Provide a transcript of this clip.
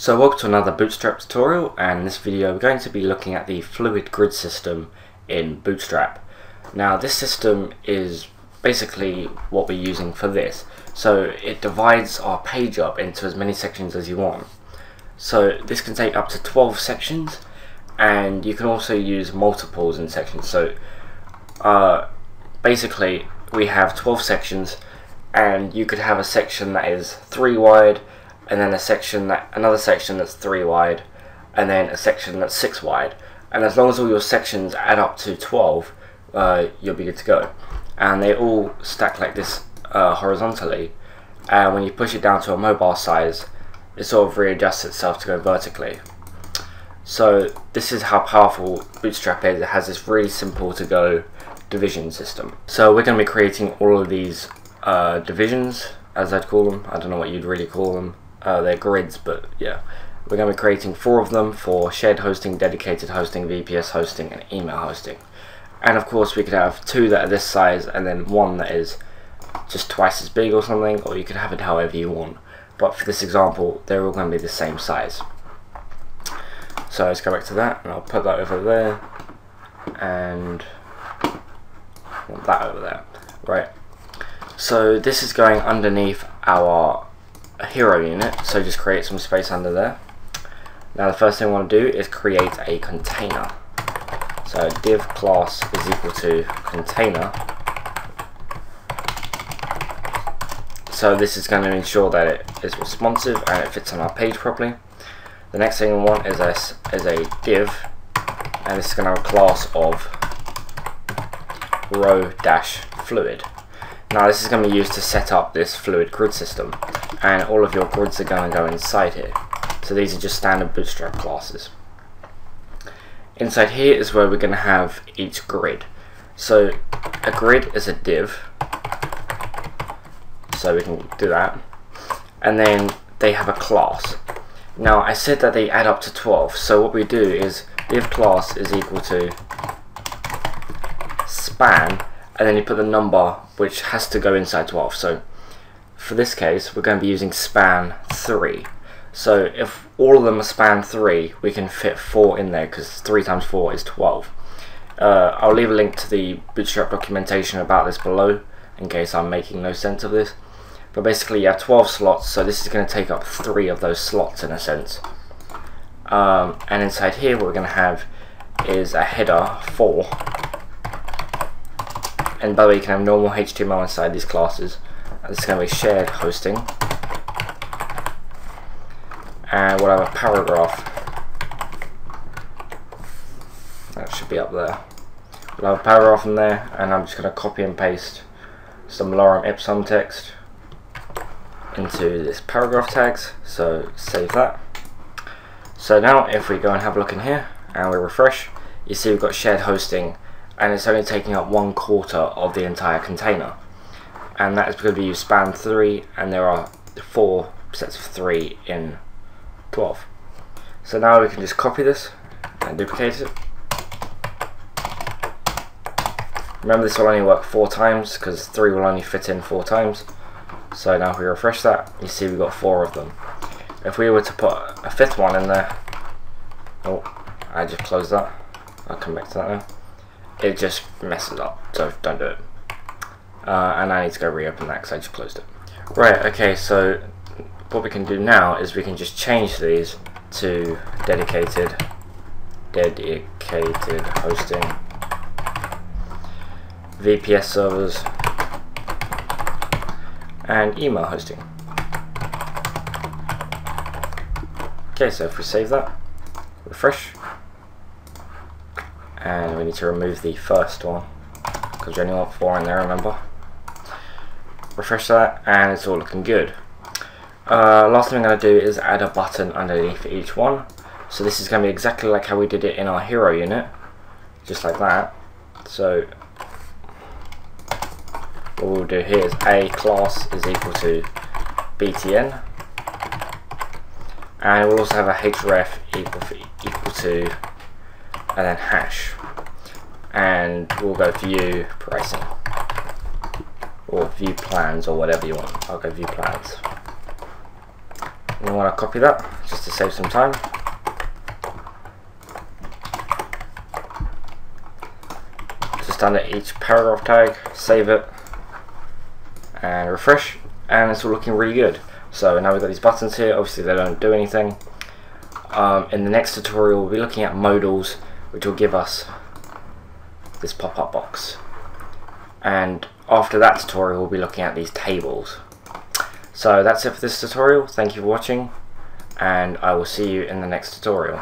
So welcome to another Bootstrap tutorial and in this video we're going to be looking at the fluid grid system in Bootstrap. Now this system is basically what we're using for this. So it divides our page up into as many sections as you want. So this can take up to 12 sections and you can also use multiples in sections. So uh, basically we have 12 sections and you could have a section that is 3 wide and then a section that another section that's three wide, and then a section that's six wide. And as long as all your sections add up to 12, uh, you'll be good to go. And they all stack like this uh, horizontally. And when you push it down to a mobile size, it sort of readjusts itself to go vertically. So this is how powerful Bootstrap is. It has this really simple to go division system. So we're going to be creating all of these uh, divisions, as I'd call them. I don't know what you'd really call them uh, they're grids, but yeah. We're going to be creating four of them for shared hosting, dedicated hosting, VPS hosting, and email hosting. And of course, we could have two that are this size, and then one that is just twice as big or something, or you could have it however you want. But for this example, they're all going to be the same size. So let's go back to that, and I'll put that over there, and that over there. Right. So this is going underneath our a hero unit, so just create some space under there. Now the first thing I want to do is create a container. So div class is equal to container. So this is going to ensure that it is responsive and it fits on our page properly. The next thing we want is a, is a div, and this is going to have a class of row dash fluid. Now this is going to be used to set up this fluid grid system and all of your grids are going to go inside here. So these are just standard bootstrap classes. Inside here is where we're going to have each grid. So a grid is a div, so we can do that. And then they have a class. Now I said that they add up to 12, so what we do is div class is equal to span and then you put the number which has to go inside 12 so for this case we're going to be using span 3 so if all of them are span 3 we can fit 4 in there because 3 times 4 is 12 uh, I'll leave a link to the bootstrap documentation about this below in case I'm making no sense of this. But basically you have 12 slots so this is going to take up 3 of those slots in a sense. Um, and inside here what we're going to have is a header 4 and by the way you can have normal HTML inside these classes. And this is going to be shared hosting. And we'll have a paragraph. That should be up there. We'll have a paragraph in there and I'm just going to copy and paste some lorem ipsum text into this paragraph tags. So save that. So now if we go and have a look in here and we refresh you see we've got shared hosting and it's only taking up one quarter of the entire container. And that is because we use span 3 and there are 4 sets of 3 in 12 so now we can just copy this and duplicate it. Remember this will only work 4 times because 3 will only fit in 4 times. So now if we refresh that you see we've got 4 of them. If we were to put a fifth one in there oh I just closed that. I'll come back to that now it just messes up, so don't do it. Uh, and I need to go reopen that because I just closed it. Right, okay, so what we can do now is we can just change these to dedicated, dedicated hosting, VPS servers, and email hosting. Okay, so if we save that, refresh, and we need to remove the first one because we only want four in there remember? Refresh that and it's all looking good. Uh, last thing I'm going to do is add a button underneath each one. So this is going to be exactly like how we did it in our hero unit just like that. So what we'll do here is a class is equal to btn and we'll also have a href equal, equal to and then hash and we'll go view pricing or view plans or whatever you want I'll go view plans You want to copy that just to save some time. Just under each paragraph tag, save it, and refresh, and it's all looking really good. So now we've got these buttons here, obviously they don't do anything. Um, in the next tutorial we'll be looking at modals, which will give us this pop-up box. And after that tutorial we'll be looking at these tables. So that's it for this tutorial, thank you for watching, and I will see you in the next tutorial.